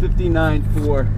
59 for